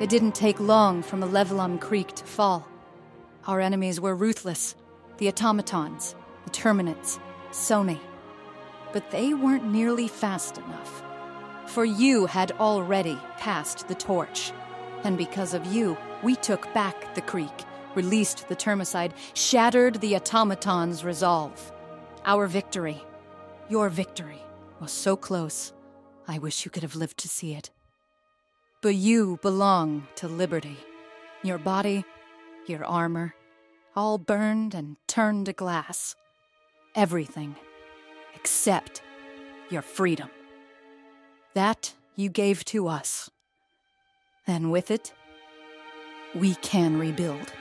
It didn't take long from the Malevelon Creek to fall. Our enemies were ruthless the automatons, the Terminids, Sony. But they weren't nearly fast enough. For you had already passed the torch. And because of you, we took back the creek, released the Termicide, shattered the automaton's resolve. Our victory, your victory, was so close. I wish you could have lived to see it. But you belong to liberty. Your body, your armor, all burned and turned to glass. Everything except your freedom. That you gave to us. And with it, we can rebuild.